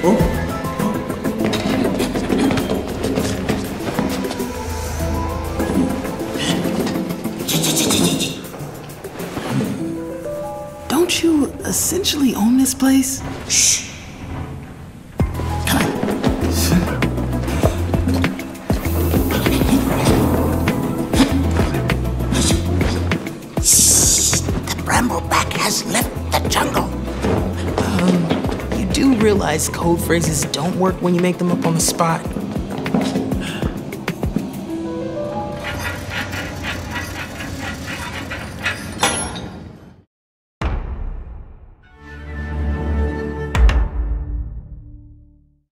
Oh? Don't you essentially own this place? Shh. The brambleback has left the jungle. Realize code phrases don't work when you make them up on the spot.